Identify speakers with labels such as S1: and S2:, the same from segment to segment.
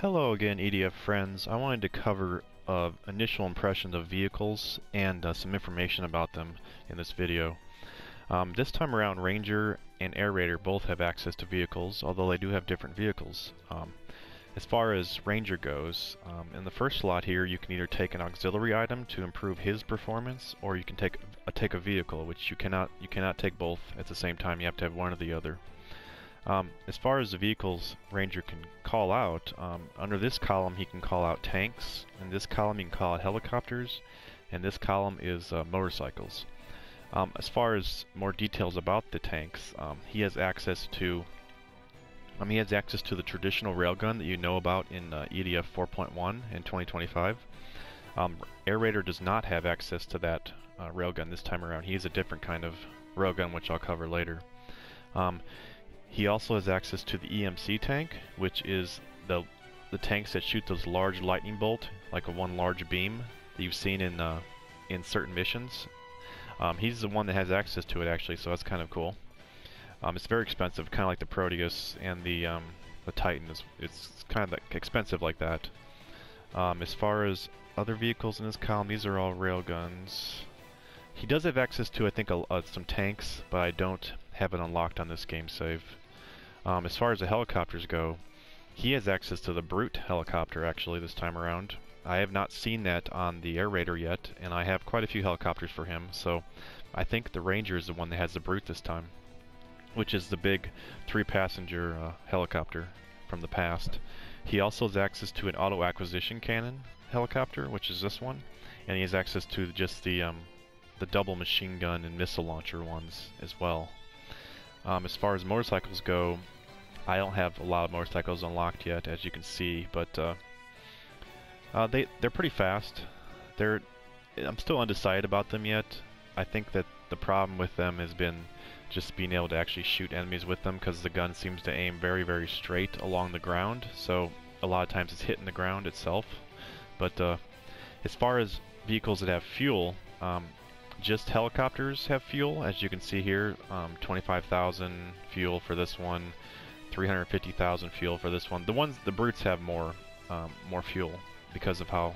S1: Hello again EDF friends. I wanted to cover uh, initial impressions of vehicles and uh, some information about them in this video. Um, this time around Ranger and Air Raider both have access to vehicles, although they do have different vehicles. Um, as far as Ranger goes, um, in the first slot here you can either take an auxiliary item to improve his performance, or you can take a, take a vehicle, which you cannot you cannot take both at the same time. You have to have one or the other. Um, as far as the vehicles Ranger can call out, um, under this column he can call out tanks, in this column he can call out helicopters, and this column is uh, motorcycles. Um, as far as more details about the tanks, um, he has access to um, he has access to the traditional railgun that you know about in uh, EDF 4.1 in 2025. Um, Air Raider does not have access to that uh, railgun this time around. He has a different kind of railgun, which I'll cover later. Um, he also has access to the EMC tank, which is the the tanks that shoot those large lightning bolt, like a one large beam that you've seen in uh, in certain missions. Um, he's the one that has access to it actually, so that's kind of cool. Um, it's very expensive, kind of like the Proteus and the um, the Titan. Is, it's kind of expensive like that. Um, as far as other vehicles in this column, these are all railguns. He does have access to, I think, a, uh, some tanks, but I don't have it unlocked on this game save. Um, as far as the helicopters go, he has access to the Brute helicopter actually this time around. I have not seen that on the Air Raider yet, and I have quite a few helicopters for him, so I think the Ranger is the one that has the Brute this time, which is the big three-passenger uh, helicopter from the past. He also has access to an auto-acquisition cannon helicopter, which is this one, and he has access to just the um, the double machine gun and missile launcher ones as well. Um, as far as motorcycles go, I don't have a lot of motorcycles unlocked yet, as you can see, but uh, uh, they they're pretty fast. They're I'm still undecided about them yet. I think that the problem with them has been just being able to actually shoot enemies with them because the gun seems to aim very very straight along the ground. So a lot of times it's hitting the ground itself. But uh, as far as vehicles that have fuel, um, just helicopters have fuel, as you can see here. Um, 25,000 fuel for this one, 350,000 fuel for this one. The ones, the brutes have more, um, more fuel because of how,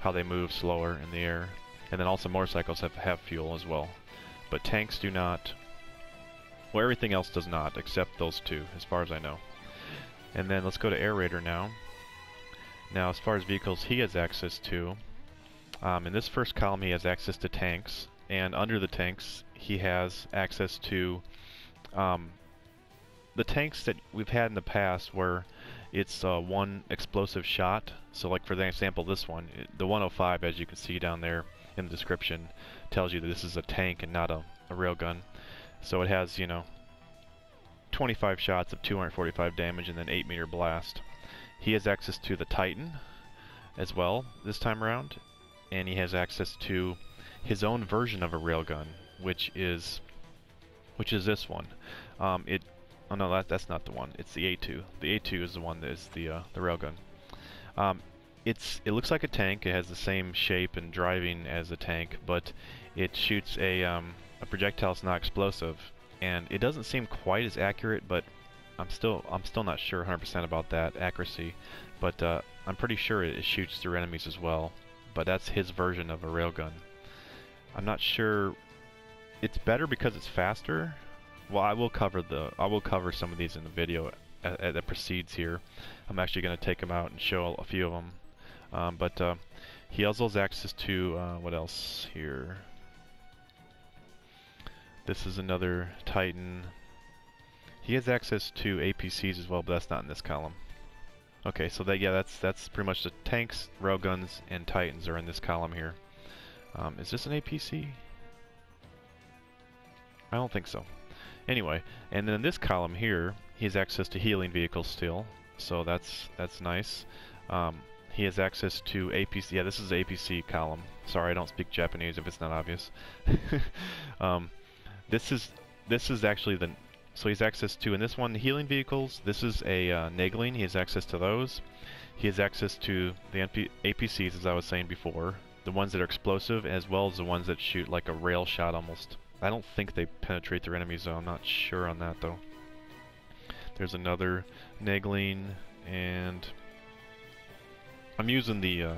S1: how they move slower in the air. And then also motorcycles have have fuel as well, but tanks do not. Well, everything else does not, except those two, as far as I know. And then let's go to Air Raider now. Now, as far as vehicles he has access to, um, in this first column he has access to tanks, and under the tanks he has access to um, the tanks that we've had in the past where it's uh, one explosive shot. So like for the example this one, the 105 as you can see down there in the description tells you that this is a tank and not a, a railgun. So it has, you know, 25 shots of 245 damage and then 8 meter blast. He has access to the Titan as well this time around and he has access to his own version of a railgun, which is which is this one. Um, it oh no, that that's not the one. It's the A2. The A2 is the one that is the uh, the railgun. Um, it's it looks like a tank. It has the same shape and driving as a tank, but it shoots a um, a projectile that's not explosive, and it doesn't seem quite as accurate. But I'm still I'm still not sure 100% about that accuracy, but uh, I'm pretty sure it, it shoots through enemies as well. But that's his version of a railgun. I'm not sure. It's better because it's faster. Well, I will cover the I will cover some of these in the video that precedes here. I'm actually going to take them out and show a few of them. Um, but uh, he also has access to uh, what else here? This is another Titan. He has access to APCs as well, but that's not in this column. Okay, so that yeah, that's that's pretty much the tanks, railguns, and Titans are in this column here. Um, is this an APC? I don't think so. Anyway, and then this column here, he has access to healing vehicles still, so that's that's nice. Um, he has access to APC. Yeah, this is APC column. Sorry, I don't speak Japanese if it's not obvious. um, this is this is actually the so he's access to in this one healing vehicles. This is a uh, Naegling. He has access to those. He has access to the NP APCs, as I was saying before the ones that are explosive as well as the ones that shoot like a rail shot almost. I don't think they penetrate their enemies though, I'm not sure on that though. There's another Naegling and I'm using the uh,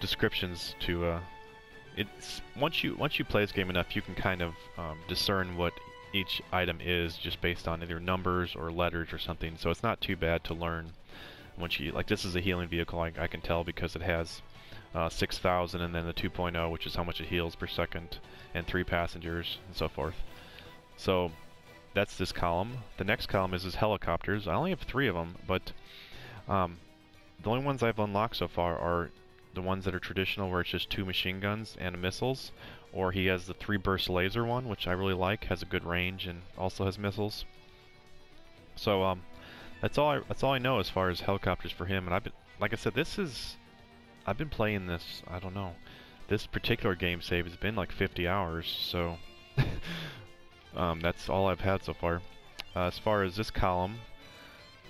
S1: descriptions to. Uh, it's once you once you play this game enough, you can kind of um, discern what each item is just based on either numbers or letters or something. So it's not too bad to learn once you like. This is a healing vehicle. I, I can tell because it has uh, 6,000 and then the 2.0, which is how much it heals per second, and three passengers and so forth. So that's this column. The next column is his helicopters. I only have three of them, but um, the only ones I've unlocked so far are the ones that are traditional where it's just two machine guns and missiles, or he has the three burst laser one, which I really like, has a good range and also has missiles. So um, that's all I that's all I know as far as helicopters for him. And I've been like I said, this is I've been playing this. I don't know. This particular game save has been like 50 hours, so um, that's all I've had so far. Uh, as far as this column,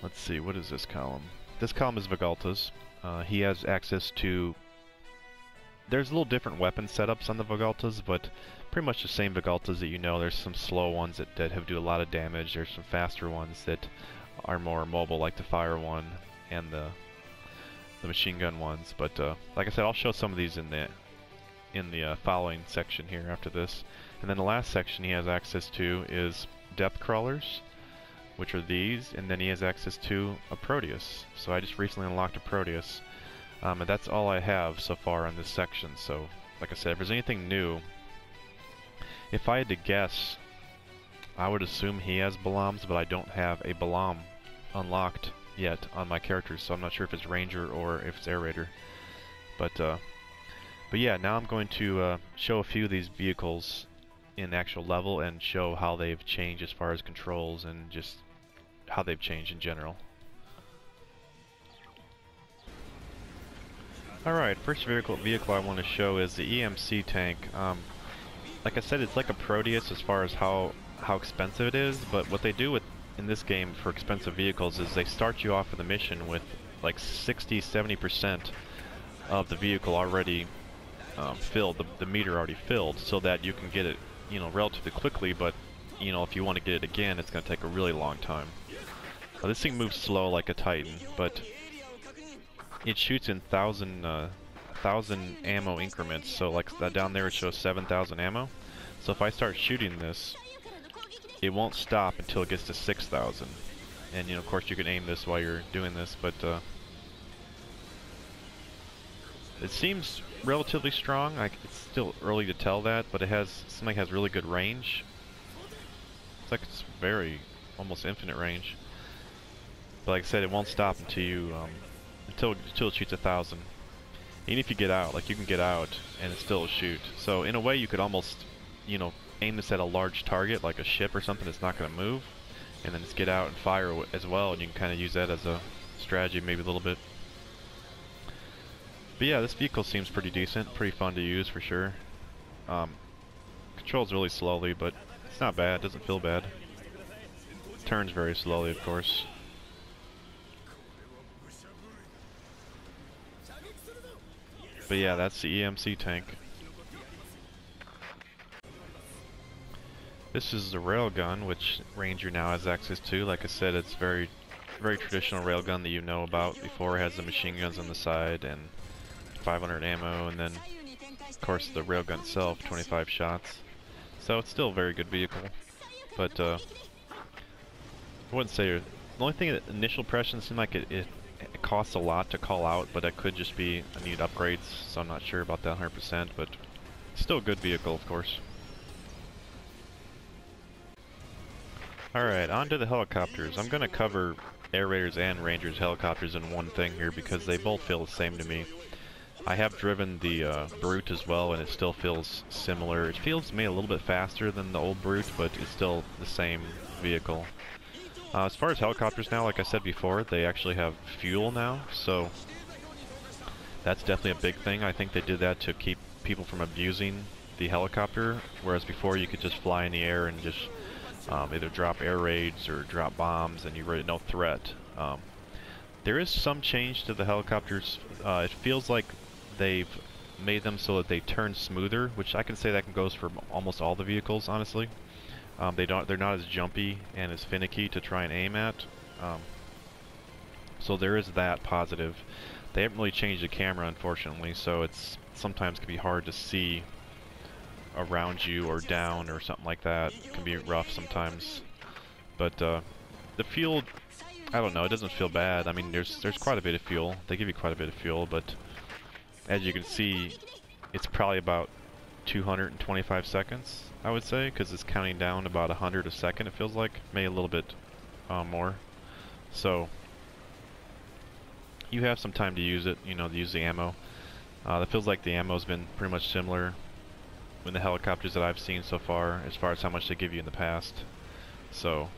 S1: let's see, what is this column? This column is Vegalta's. Uh, he has access to... There's a little different weapon setups on the Vegaltas, but pretty much the same Vegaltas that you know. There's some slow ones that, that have do a lot of damage. There's some faster ones that are more mobile, like the fire one and the the machine gun ones. But uh, like I said, I'll show some of these in the in the uh, following section here after this. And then the last section he has access to is depth crawlers which are these, and then he has access to a Proteus. So I just recently unlocked a Proteus, um, and that's all I have so far on this section. So, like I said, if there's anything new, if I had to guess, I would assume he has Balams, but I don't have a Balam unlocked yet on my characters, so I'm not sure if it's Ranger or if it's Air Raider. But, uh, but yeah, now I'm going to uh, show a few of these vehicles in actual level and show how they've changed as far as controls and just how they've changed in general. Alright, first vehicle, vehicle I want to show is the EMC tank. Um, like I said, it's like a Proteus as far as how, how expensive it is, but what they do with in this game for expensive vehicles is they start you off in the mission with like 60-70% of the vehicle already um, filled, the, the meter already filled, so that you can get it, you know, relatively quickly, but, you know, if you want to get it again, it's going to take a really long time. This thing moves slow like a Titan, but it shoots in thousand uh, thousand ammo increments. So like down there, it shows seven thousand ammo. So if I start shooting this, it won't stop until it gets to six thousand. And you know, of course, you can aim this while you're doing this, but uh, it seems relatively strong. I, it's still early to tell that, but it has something has really good range. It's like it's very almost infinite range. But like I said, it won't stop until you, um, until, until it shoots a thousand. Even if you get out, like you can get out and it still shoot. So in a way you could almost, you know, aim this at a large target, like a ship or something that's not going to move, and then just get out and fire as well, and you can kind of use that as a strategy maybe a little bit. But yeah, this vehicle seems pretty decent, pretty fun to use for sure. Um, controls really slowly, but it's not bad, doesn't feel bad. Turns very slowly, of course. But yeah, that's the EMC tank. This is the railgun, which Ranger now has access to. Like I said, it's very, very traditional railgun that you know about before. It has the machine guns on the side and 500 ammo, and then, of course, the railgun itself, 25 shots. So it's still a very good vehicle. But, uh, I wouldn't say... The only thing that initial impression seemed like it, it it costs a lot to call out, but it could just be I need upgrades, so I'm not sure about that 100%, but still a good vehicle, of course. Alright, on to the helicopters. I'm to cover Air Raiders and Rangers helicopters in one thing here because they both feel the same to me. I have driven the uh, Brute as well, and it still feels similar. It feels to me a little bit faster than the old Brute, but it's still the same vehicle. Uh, as far as helicopters now, like I said before, they actually have fuel now, so that's definitely a big thing. I think they did that to keep people from abusing the helicopter, whereas before you could just fly in the air and just um, either drop air raids or drop bombs and you really no threat. Um, there is some change to the helicopters. Uh, it feels like they've made them so that they turn smoother, which I can say that goes for almost all the vehicles, honestly. Um, they don't. They're not as jumpy and as finicky to try and aim at. Um, so there is that positive. they haven't really changed the camera, unfortunately, so it's sometimes can be hard to see around you or down or something like that. It can be rough sometimes. But uh, the fuel, I don't know, it doesn't feel bad. I mean, there's there's quite a bit of fuel. They give you quite a bit of fuel, but as you can see, it's probably about 225 seconds, I would say, because it's counting down about 100 a second, it feels like. Maybe a little bit uh, more. So, you have some time to use it, you know, to use the ammo. Uh, it feels like the ammo's been pretty much similar in the helicopters that I've seen so far, as far as how much they give you in the past. So,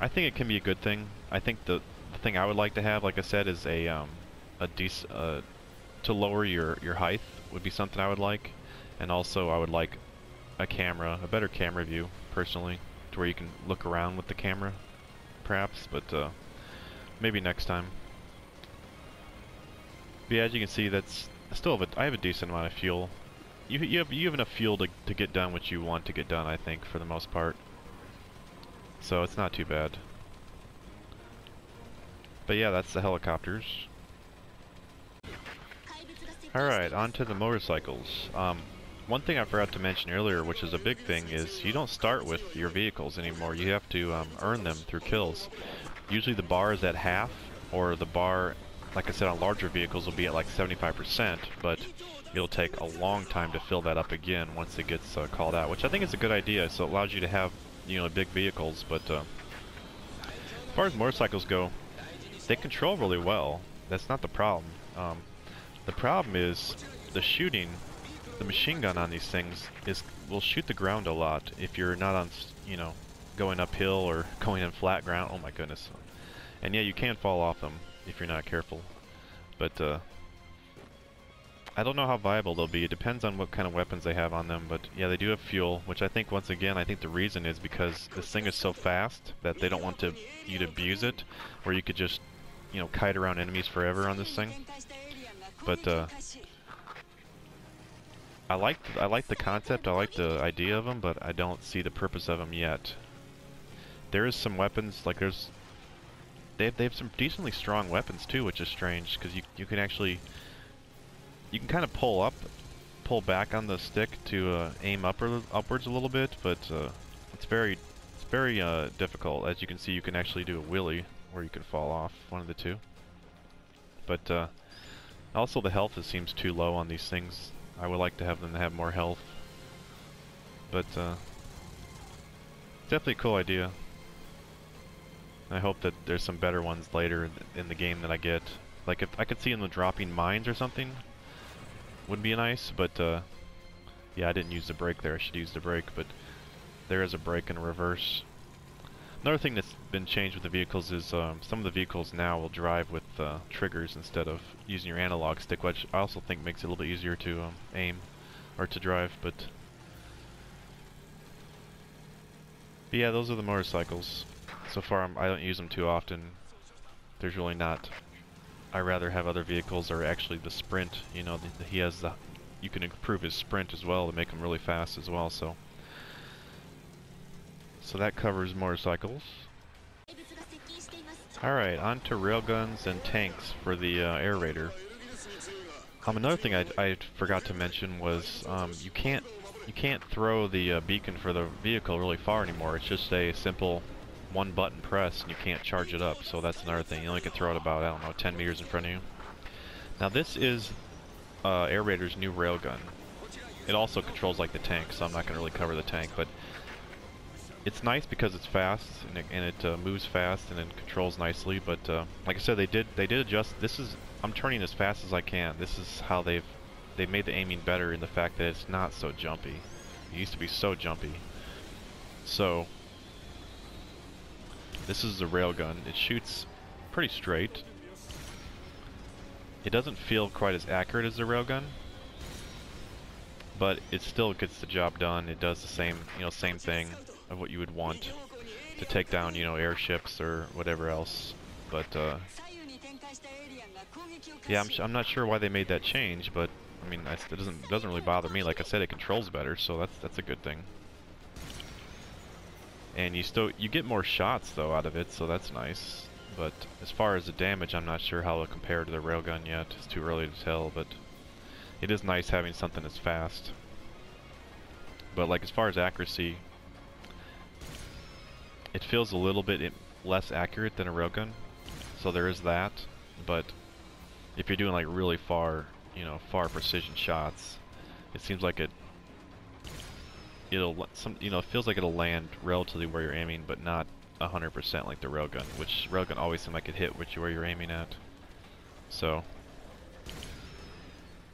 S1: I think it can be a good thing. I think the, the thing I would like to have, like I said, is a um, a decent uh, to lower your your height would be something I would like, and also I would like a camera, a better camera view, personally, to where you can look around with the camera, perhaps. But uh, maybe next time. But yeah, as you can see, that's I still have a, I have a decent amount of fuel. You you have you have enough fuel to to get done what you want to get done. I think for the most part. So it's not too bad. But yeah, that's the helicopters. Alright, on to the motorcycles. Um, one thing I forgot to mention earlier, which is a big thing, is you don't start with your vehicles anymore. You have to um, earn them through kills. Usually the bar is at half, or the bar, like I said, on larger vehicles will be at like 75%, but it'll take a long time to fill that up again once it gets uh, called out, which I think is a good idea. So it allows you to have, you know, big vehicles, but uh, as far as motorcycles go, they control really well. That's not the problem. Um, the problem is the shooting, the machine gun on these things is will shoot the ground a lot if you're not on, you know, going uphill or going in flat ground. Oh my goodness. And yeah, you can fall off them if you're not careful. But uh, I don't know how viable they'll be. It depends on what kind of weapons they have on them. But yeah, they do have fuel, which I think once again, I think the reason is because this thing is so fast that they don't want to you to abuse it, where you could just, you know, kite around enemies forever on this thing. But uh, I like I like the concept. I like the idea of them, but I don't see the purpose of them yet. There is some weapons like there's they have, they have some decently strong weapons too, which is strange because you you can actually you can kind of pull up, pull back on the stick to uh, aim upper, upwards a little bit, but uh, it's very it's very uh, difficult. As you can see, you can actually do a wheelie where you can fall off, one of the two. But uh, also the health seems too low on these things. I would like to have them have more health. But uh, definitely a cool idea. I hope that there's some better ones later in the game that I get. Like if I could see them dropping mines or something, would be nice, but uh, yeah, I didn't use the brake there. I should use the brake, but there is a brake in reverse. Another thing that's been changed with the vehicles is um, some of the vehicles now will drive with uh, triggers instead of using your analog stick, which I also think makes it a little bit easier to um, aim or to drive. But, but yeah, those are the motorcycles. So far, I'm, I do not use them too often. There's really not. I rather have other vehicles or actually the sprint. You know, the, the, he has the. You can improve his sprint as well to make him really fast as well. So. So that covers motorcycles. Alright, on to railguns and tanks for the uh, Air Raider. Um, another thing I, I forgot to mention was um, you can't you can't throw the uh, beacon for the vehicle really far anymore. It's just a simple one button press and you can't charge it up. So that's another thing. You only can throw it about, I don't know, 10 meters in front of you. Now this is uh, Air Raider's new railgun. It also controls like the tank, so I'm not going to really cover the tank, but it's nice because it's fast and it, and it uh, moves fast and it controls nicely. But uh, like I said, they did they did adjust. This is I'm turning as fast as I can. This is how they've they made the aiming better in the fact that it's not so jumpy. It used to be so jumpy. So this is the railgun. It shoots pretty straight. It doesn't feel quite as accurate as the railgun, but it still gets the job done. It does the same, you know, same thing of what you would want to take down, you know, airships or whatever else. But, uh, yeah, I'm, I'm not sure why they made that change, but, I mean, it doesn't, doesn't really bother me. Like I said, it controls better, so that's, that's a good thing. And you still, you get more shots, though, out of it, so that's nice. but as far as the damage, I'm not sure how it'll compare to the railgun yet. It's too early to tell, but it is nice having something that's fast. But like as far as accuracy, it feels a little bit less accurate than a railgun, so there is that. But if you're doing like really far, you know, far precision shots, it seems like it it'll some you know it feels like it'll land relatively where you're aiming, but not 100% like the railgun, which railgun always seems like it hit which where you're aiming at. So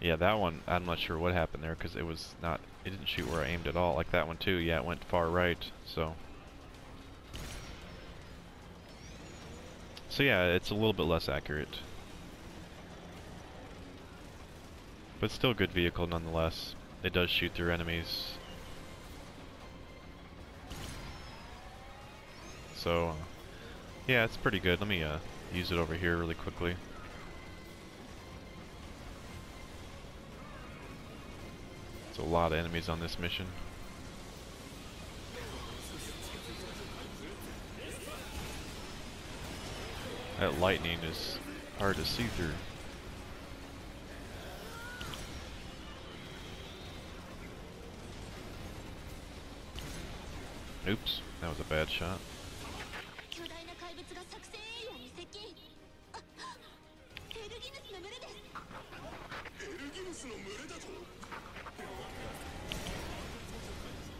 S1: yeah, that one I'm not sure what happened there because it was not it didn't shoot where I aimed at all. Like that one too. Yeah, it went far right. So so yeah, it's a little bit less accurate. But still a good vehicle nonetheless. It does shoot through enemies. So, uh, yeah, it's pretty good. Let me uh, use it over here really quickly. There's a lot of enemies on this mission. That lightning is hard to see through. Oops, that was a bad shot.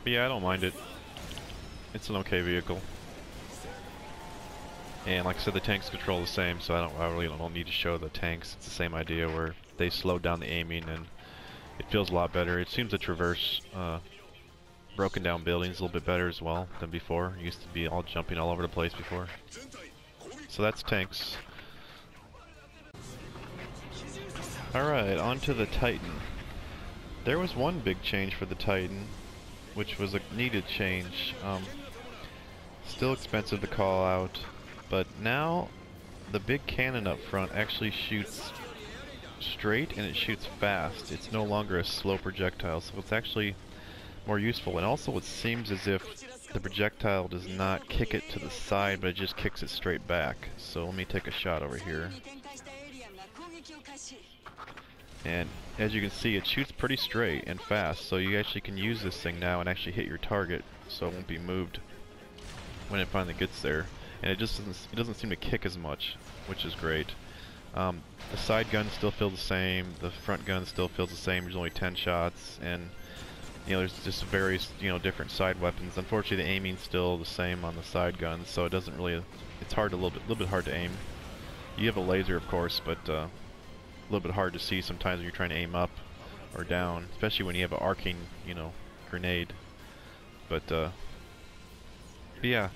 S1: But yeah, I don't mind it. It's an okay vehicle. And like I said, the tanks control the same, so I don't I really don't need to show the tanks. It's the same idea where they slow down the aiming and it feels a lot better. It seems to traverse uh, broken down buildings a little bit better as well than before. It used to be all jumping all over the place before. So that's tanks. Alright, on to the Titan. There was one big change for the Titan, which was a needed change. Um, still expensive to call out, but now the big cannon up front actually shoots straight and it shoots fast. It's no longer a slow projectile, so it's actually more useful. And also it seems as if the projectile does not kick it to the side, but it just kicks it straight back. So let me take a shot over here. And as you can see, it shoots pretty straight and fast, so you actually can use this thing now and actually hit your target, so it won't be moved when it finally gets there. And it just doesn't, it doesn't seem to kick as much, which is great. Um, the side gun still feels the same, the front gun still feels the same, there's only 10 shots, and you know, there's just various, you know, different side weapons. Unfortunately, the aiming's still the same on the side guns, so it doesn't really, it's hard, a little bit, little bit hard to aim. You have a laser, of course, but uh, a little bit hard to see sometimes when you're trying to aim up or down, especially when you have an arcing, you know, grenade. But, uh, but yeah,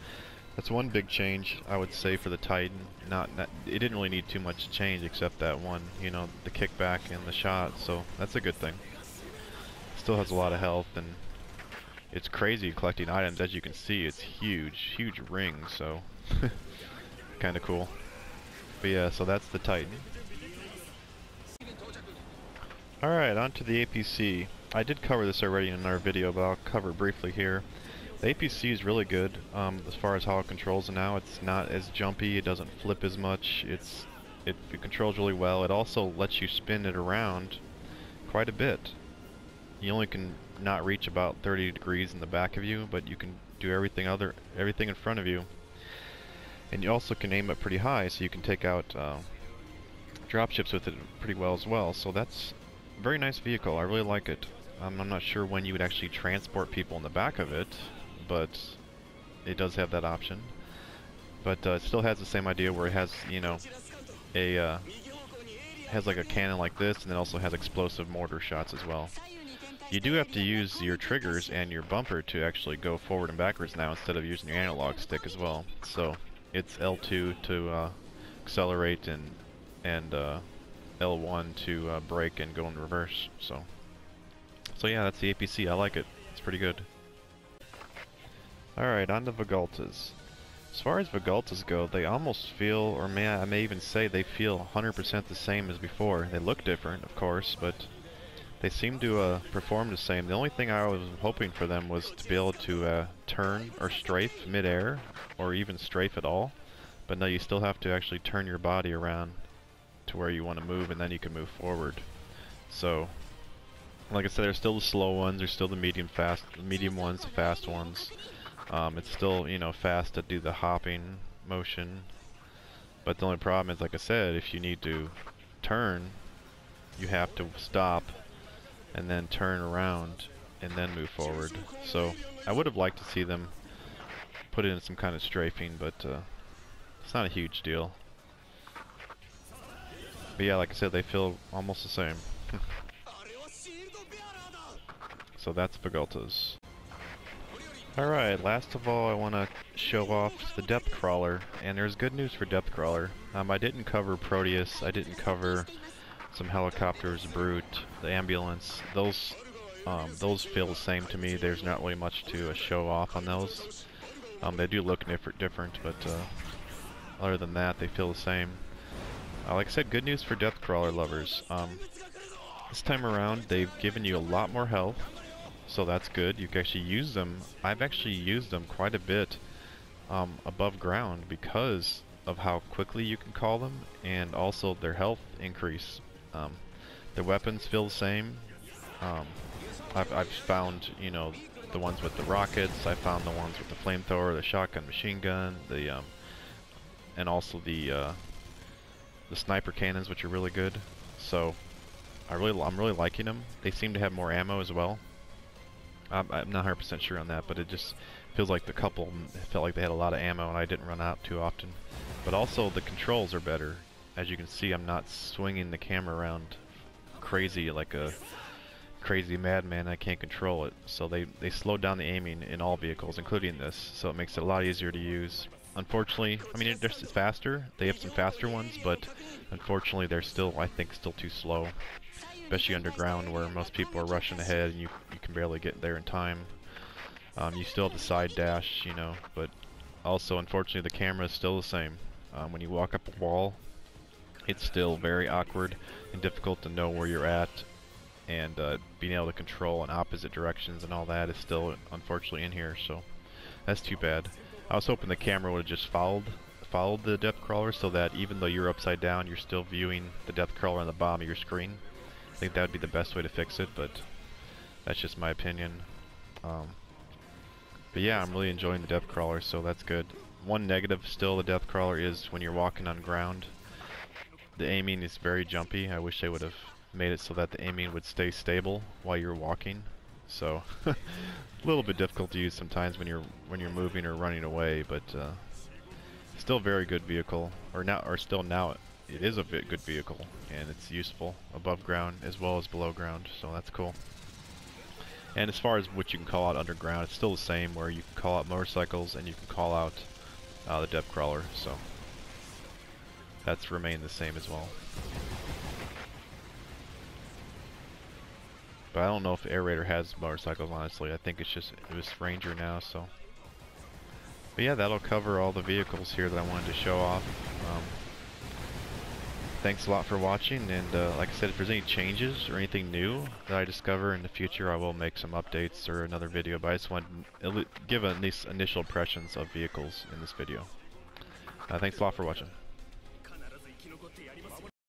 S1: that's one big change I would say for the Titan. Not, not, it didn't really need too much change except that one, you know, the kickback and the shot. So that's a good thing. Still has a lot of health and it's crazy collecting items. As you can see, it's huge, huge ring. So kind of cool. But yeah, so that's the Titan. Alright, on to the APC. I did cover this already in another video, but I'll cover briefly here. The APC is really good um, as far as how it controls now. It's not as jumpy, it doesn't flip as much, it's it, it controls really well. It also lets you spin it around quite a bit. You only can not reach about 30 degrees in the back of you, but you can do everything other everything in front of you. And you also can aim it pretty high, so you can take out uh, dropships with it pretty well as well. So that's very nice vehicle. I really like it. Um, I'm not sure when you would actually transport people in the back of it, but it does have that option. But uh, it still has the same idea where it has, you know, a uh, has like a cannon like this, and it also has explosive mortar shots as well. You do have to use your triggers and your bumper to actually go forward and backwards now instead of using your analog stick as well. So it's L2 to uh, accelerate and and uh, L1 to uh, and go in reverse. So, so yeah, that's the APC. I like it. It's pretty good. Alright, on to Vegaltas. As far as Vegaltas go, they almost feel, or may I, I may even say they feel 100% the same as before. They look different, of course, but they seem to uh, perform the same. The only thing I was hoping for them was to be able to uh, turn or strafe mid-air, or even strafe at all. But no, you still have to actually turn your body around to where you want to move and then you can move forward. So, like I said, there's still the slow ones, there's still the medium fast, medium ones, the fast ones. Um, it's still, you know, fast to do the hopping motion. But the only problem is, like I said, if you need to turn, you have to stop and then turn around and then move forward. So I would have liked to see them put in some kind of strafing, but uh, it's not a huge deal. But yeah, like I said, they feel almost the same. so that's Vegaltas. Alright, last of all I want to show off the Depth Crawler, and there's good news for Depth Crawler. Um, I didn't cover Proteus, I didn't cover some helicopters, Brute, the ambulance. Those um, those feel the same to me. There's not really much to uh, show off on those. Um, they do look different, different, but uh, other than that, they feel the same. Uh, like I said, good news for Depth Crawler lovers. Um, this time around, they've given you a lot more health, so that's good. You can actually use them. I've actually used them quite a bit um, above ground because of how quickly you can call them, and also their health increase. Um, their weapons feel the same. Um, I've, I've found, you know, the ones with the rockets. I found the ones with the flamethrower, the shotgun machine gun, the um, and also the uh, the sniper cannons, which are really good. So I really, I'm really liking them. They seem to have more ammo as well. I'm, I'm not 100% sure on that, but it just feels like the couple felt like they had a lot of ammo, and I didn't run out too often. But also the controls are better. As you can see, I'm not swinging the camera around crazy like a crazy madman. I can't control it. So they they slowed down the aiming in all vehicles, including this. So it makes it a lot easier to use. Unfortunately, I mean, they're faster. They have some faster ones, but unfortunately, they're still, I think, still too slow. Especially underground, where most people are rushing ahead and you, you can barely get there in time. Um, you still have the side dash, you know, but also, unfortunately, the camera is still the same. Um, when you walk up a wall, it's still very awkward and difficult to know where you're at and uh, being able to control in opposite directions and all that is still unfortunately in here so that's too bad. I was hoping the camera would have just followed followed the depth crawler so that even though you're upside down you're still viewing the depth crawler on the bottom of your screen. I think that would be the best way to fix it but that's just my opinion. Um, but yeah I'm really enjoying the depth crawler so that's good. One negative still the depth crawler is when you're walking on ground the aiming is very jumpy. I wish they would have made it so that the aiming would stay stable while you're walking. So a little bit difficult to use sometimes when you're when you're moving or running away, but uh, still very good vehicle. Or now, or still now, it is a good vehicle and it's useful above ground as well as below ground. So that's cool. And as far as what you can call out underground, it's still the same where you can call out motorcycles and you can call out uh, the depth crawler. So that's remained the same as well. But I don't know if Air Raider has motorcycles, honestly. I think it's just, it was Ranger now, so. But yeah, that'll cover all the vehicles here that I wanted to show off. Um, thanks a lot for watching, and uh, like I said, if there's any changes or anything new that I discover in the future, I will make some updates or another video, but I just want to give at least initial impressions of vehicles in this video. Uh, thanks a lot for watching.